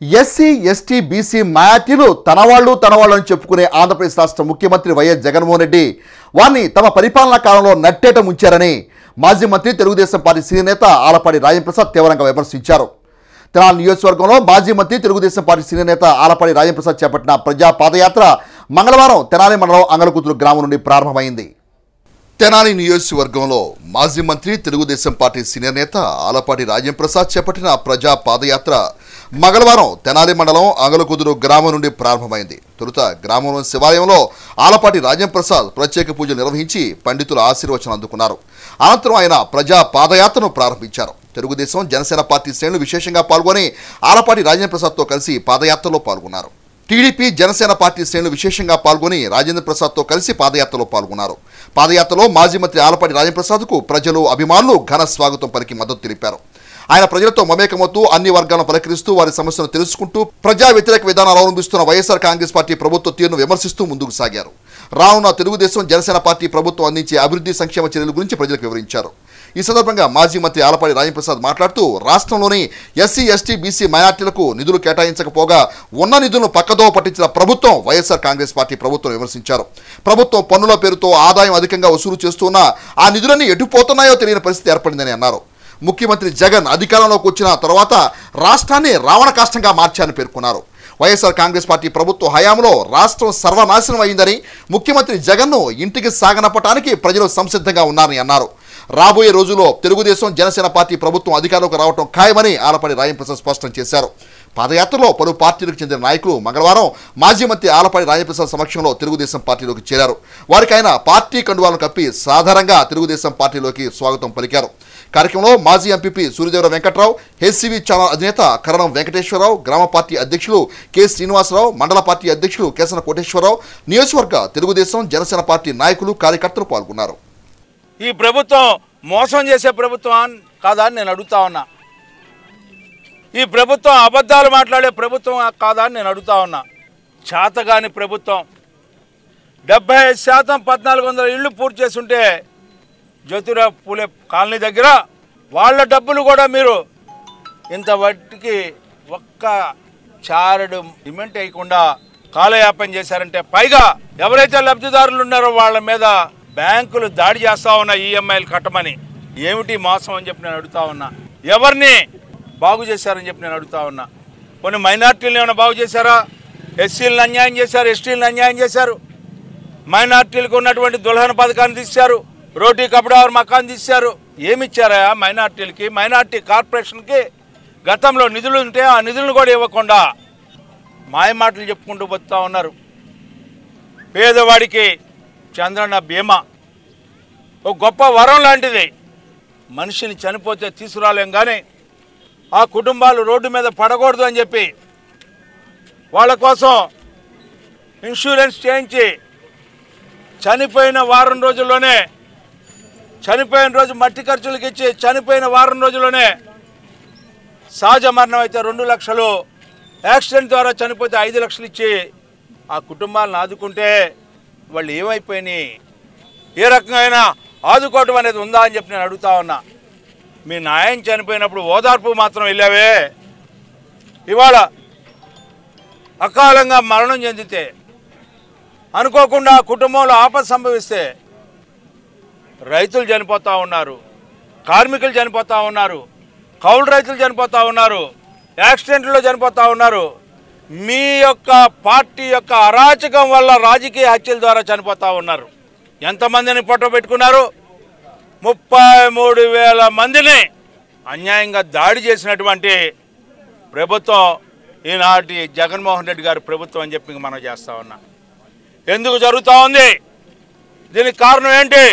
SC ST BC మైనార్టీలు తనవాళ్ళు తనవాళ్ళు అని చెప్పుకునే ఆంధ్రప్రదేశ్ రాష్ట్ర ముఖ్యమంత్రి వైఎస్ జగన్మోహన్ రెడ్డి వారిని తమ పరిపాలనా కాలంలో నట్టేట ముంచారని మాజీ మంత్రి తెలుగుదేశం పార్టీ సీనియర్ నేత ఆలపాటి రాజంప్రసాద్ తీవ్రంగా విమర్శించారు. తెనాలి నియోజకవర్గంలో మాజీ మంత్రి తెలుగుదేశం పార్టీ సీనియర్ నేత ఆలపాటి రాజంప్రసాద్ చేపట్టిన ప్రజా పాదయాత్ర మంగళవారం తెనాలి మండలం అంగలకూతురు గ్రామం నుండి ప్రారంభమైంది. తెనాలి నియోజకవర్గంలో మాజీ మంత్రి తెలుగుదేశం పార్టీ సీనియర్ నేత ఆలపాటి రాజంప్రసాద్ చేపట్టిన ప్రజా పాదయాత్ర మంగళవారం తెనాలి మండలం ఆంగలకుదురు గ్రామం నుండి ప్రారంభమైంది. తొలుత గ్రామంలోని శివాలయంలో ఆలపాటి రాజంప్రసాద్ ప్రత్యేక పూజలు నిర్వహించి పండితుల ఆశీర్వచనం అందుకున్నారు. అనంతరం ఆయన ప్రజా పాదయాత్రను ప్రారంభించారు. తెలుగుదేశం జనసేన పార్టీ శ్రేణులు విశేషంగా పాల్గొని ఆలపాటి రాజేంద్రప్రసాద్తో కలిసి పాదయాత్రలో పాల్గొన్నారు. టీడీపీ జనసేన పార్టీ శ్రేణులు విశేషంగా పాల్గొని రాజేంద్ర ప్రసాద్తో కలిసి పాదయాత్రలో పాల్గొన్నారు. పాదయాత్రలో మాజీ మంత్రి ఆలపాటి రాజేంద్ర ప్రసాద్కు ప్రజలు అభిమానులు ఘన స్వాగతం పలికి మద్దతు తెలిపారు. ఆయన ప్రజలతో మమేకమవుతూ అన్ని వర్గాలను పలకరిస్తూ వారి సమస్యలను తెలుసుకుంటూ ప్రజా వ్యతిరేక విధానాలు అవలంబిస్తున్న వైఎస్ఆర్ కాంగ్రెస్ పార్టీ ప్రభుత్వ తీరును విమర్శిస్తూ ముందుకు సాగారు. రానున్న తెలుగుదేశం జనసేన పార్టీ ప్రభుత్వం అందించే అభివృద్ధి సంక్షేమ చర్యల గురించి ప్రజలకు వివరించారు. ఈ సందర్భంగా మాజీ మంత్రి ఆలపాటి రాజప్రసాద్ మాట్లాడుతూ రాష్ట్రంలోని ఎస్సీ ఎస్టీ బీసీ మైనార్టీలకు నిధులు కేటాయించకపోగా ఉన్న నిధులను పక్కదో పట్టించిన ప్రభుత్వం వైఎస్ఆర్ కాంగ్రెస్ పార్టీ ప్రభుత్వం విమర్శించారు. ప్రభుత్వం పన్నుల పేరుతో ఆదాయం అధికంగా వసూలు చేస్తున్నా ఆ నిధులన్నీ ఎటుపోతున్నాయో తెలియని పరిస్థితి ఏర్పడిందని అన్నారు. ముఖ్యమంత్రి జగన్ అధికారంలోకి వచ్చిన తర్వాత రాష్ట్రాన్ని రావణ కాష్టంగా మార్చారని పేర్కొన్నారు. వైఎస్ఆర్ కాంగ్రెస్ పార్టీ ప్రభుత్వ హయాంలో రాష్ట్రం సర్వనాశనం అయిందని ముఖ్యమంత్రి జగన్ను ఇంటికి సాగనపటానికి ప్రజలు సంసిద్ధంగా ఉన్నారని అన్నారు. రాబోయే రోజుల్లో తెలుగుదేశం జనసేన పార్టీ ప్రభుత్వం అధికారంలోకి రావడం ఖాయమని ఆలపాటి రాజంప్రసాద్ స్పష్టం చేశారు. పాదయాత్రలో పలు పార్టీలకు చెందిన నాయకులు మంగళవారం మాజీ మంత్రి ఆలపాటి రాజప్రసాద్ సమక్షంలో తెలుగుదేశం పార్టీలోకి చేరారు. వారికి ఆయన పార్టీ కండువాలను కప్పి సాధారణంగా తెలుగుదేశం పార్టీలోకి స్వాగతం పలికారు. కార్యక్రమంలో మాజీ MPP Suryadevara Venkatrao HCV channel అధినేత కరణం వెంకటేశ్వరరావు గ్రామ పార్టీ అధ్యక్షులు కె శ్రీనివాసరావు మండల పార్టీ అధ్యక్షులు కేసన కోటేశ్వరరావు నియోజకవర్గ తెలుగుదేశం జనసేన పార్టీ నాయకులు కార్యకర్తలు పాల్గొన్నారు. ఈ ప్రభుత్వం మోసం చేసే ప్రభుత్వం కాదా అని నేను అడుగుతా ఉన్నా. ఈ ప్రభుత్వం అబద్ధాలు మాట్లాడే ప్రభుత్వం కాదా అని నేను అడుగుతా ఉన్నా. చేతగాని ప్రభుత్వం. డెబ్బై ఐదు శాతం పద్నాలుగు వందల ఇళ్ళు పూర్తి చేస్తుంటే జ్యోతిరావు పూలే కాలనీ దగ్గర వాళ్ళ డబ్బులు కూడా మీరు ఇంత వాటికి ఒక్క చారడు డిమెంట్ అయ్యకుండా కాలయాపన చేశారంటే పైగా ఎవరైతే లబ్ధిదారులు ఉన్నారో వాళ్ళ మీద బ్యాంకులు దాడి చేస్తా ఉన్నా ఈఎంఐలు కట్టమని. ఏమిటి మోసం అని చెప్పి నేను అడుగుతా ఉన్నా. ఎవరిని బాగు చేశారని చెప్పి నేను అడుగుతా ఉన్నా. కొన్ని మైనార్టీలను ఏమైనా బాగు చేశారా? ఎస్సీలను అన్యాయం చేశారు ఎస్టీలను అన్యాయం చేశారు. మైనార్టీలకు ఉన్నటువంటి దుల్హన పథకాన్ని తీశారు. రోటీ కపడావర్ మకాన్ తీశారు? ఏమిచ్చారా మైనార్టీలకి? మైనార్టీ కార్పొరేషన్కి గతంలో నిధులు ఉంటే ఆ నిధులను కూడా ఇవ్వకుండా మాయమాటలు చెప్పుకుంటూ పోతా ఉన్నారు. పేదవాడికి చంద్రన్న బీమా. ఒక గొప్ప వరం లాంటిది. మనిషిని చనిపోతే తీసుకురాలేం కానీ ఆ కుటుంబాలు రోడ్డు మీద పడకూడదు అని చెప్పి వాళ్ళ కోసం ఇన్సూరెన్స్ చేయించి చనిపోయిన వారం రోజుల్లోనే చనిపోయిన రోజు మట్టి ఖర్చులకు ఇచ్చి చనిపోయిన వారం రోజుల్లోనే సహజ మరణం అయితే రెండు లక్షలు. యాక్సిడెంట్ ద్వారా చనిపోతే ఐదు లక్షలు ఇచ్చి ఆ కుటుంబాలను ఆదుకుంటే వాళ్ళు ఏమైపోయినాయి? ఏ రకంగా ఆదుకోవటం అనేది ఉందా అని చెప్పి నేను అడుగుతా ఉన్నా. మీ నాయన చనిపోయినప్పుడు ఓదార్పు మాత్రం వెళ్ళావే ఇవాళ అకాలంగా మరణం చెందితే అనుకోకుండా ఆ కుటుంబంలో ఆపద సంభవిస్తే రైతులు చనిపోతూ ఉన్నారు కార్మికులు చనిపోతూ ఉన్నారు కౌలు రైతులు చనిపోతూ ఉన్నారు యాక్సిడెంట్లో చనిపోతూ ఉన్నారు. మీ యొక్క పార్టీ యొక్క అరాచకం వల్ల రాజకీయ హత్యల ద్వారా చనిపోతూ ఉన్నారు. ఎంతమందిని ఫోటో పెట్టుకున్నారు? ముప్పై మూడు వేల మందిని అన్యాయంగా దాడి చేసినటువంటి ప్రభుత్వం ఈనాటి జగన్మోహన్ రెడ్డి గారి ప్రభుత్వం అని చెప్పి మనం చేస్తా ఉన్నాం. ఎందుకు జరుగుతూ ఉంది? దీనికి కారణం ఏంటి?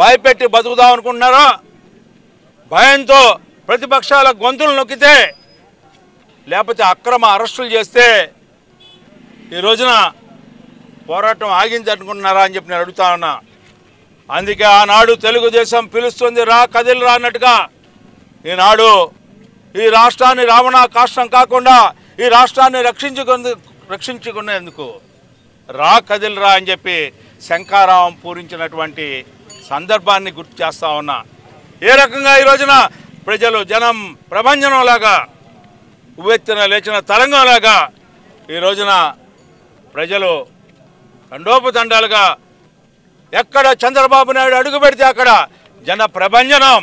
భయపెట్టి బతుకుదాం అనుకుంటున్నారో భయంతో ప్రతిపక్షాల గొంతులు నొక్కితే లేకపోతే అక్రమ అరెస్టులు చేస్తే ఈ రోజున పోరాటం ఆగించనుకుంటున్నారా అని చెప్పి నేను అడుగుతా ఉన్నా. అందుకే ఆనాడు తెలుగుదేశం పిలుస్తుంది రా కదిలి రానట్టుగా అన్నట్టుగా ఈనాడు ఈ రాష్ట్రాన్ని రావణ కాష్టం కాకుండా ఈ రాష్ట్రాన్ని రక్షించుకుందు రక్షించుకునేందుకు రా కదిలిరా అని చెప్పి శంకారావం పూరించినటువంటి సందర్భాన్ని గుర్తు చేస్తా ఉన్నా. ఏ రకంగా ఈ రోజున ప్రజలు జనం ప్రభంజనంలాగా ఉవ్వెత్తిన లేచిన తరంగంలాగా ఈ రోజున ప్రజలు తండోపతండాలుగా ఎక్కడ చంద్రబాబు నాయుడు అడుగు పెడితే అక్కడ జన ప్రభంజనం.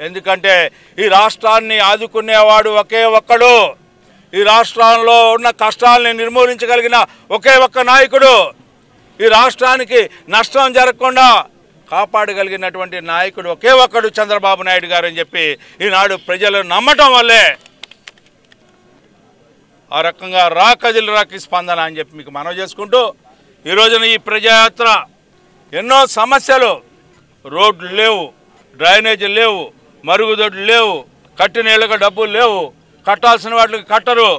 ఎందుకంటే ఈ రాష్ట్రాన్ని ఆదుకునేవాడు ఒకే ఒక్కడు. ఈ రాష్ట్రంలో ఉన్న కష్టాలని నిర్మూలించగలిగిన ఒకే ఒక్క నాయకుడు. ఈ రాష్ట్రానికి నష్టం జరగకుండా కాపాడగలిగినటువంటి నాయకుడు ఒకే ఒక్కడు చంద్రబాబు నాయుడు గారు అని చెప్పి ఈనాడు ప్రజలు నమ్మటం వల్లే ఆ రకంగా రా కదిలి రాకి స్పందన అని చెప్పి మీకు మనవి చేసుకుంటూ ఈ రోజున ఈ ప్రజాయాత్ర ఎన్నో సమస్యలు రోడ్లు లేవు డ్రైనేజీలు లేవు మరుగుదొడ్లు లేవు కట్టినీళ్ళకు డబ్బులు లేవు కట్టాల్సిన వాటికి కట్టరు.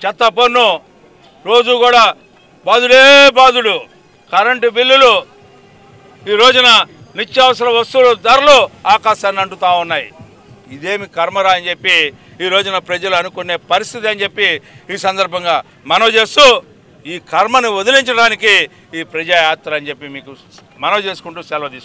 చెత్త పన్ను రోజు కూడా బాధుడే బాధుడు కరెంటు బిల్లులు ఈ రోజున నిత్యావసర వస్తువుల ధరలు ఆకాశాన్ని అంటుతా ఉన్నాయి. ఇదేమి కర్మరా అని చెప్పి ఈ రోజున ప్రజలు అనుకునే పరిస్థితి అని చెప్పి ఈ సందర్భంగా మనవి చేస్తూ ఈ కర్మను వదిలించడానికి ఈ ప్రజాయాత్ర అని చెప్పి మీకు మనవి చేసుకుంటూ సెలవు తీసుకుంటాం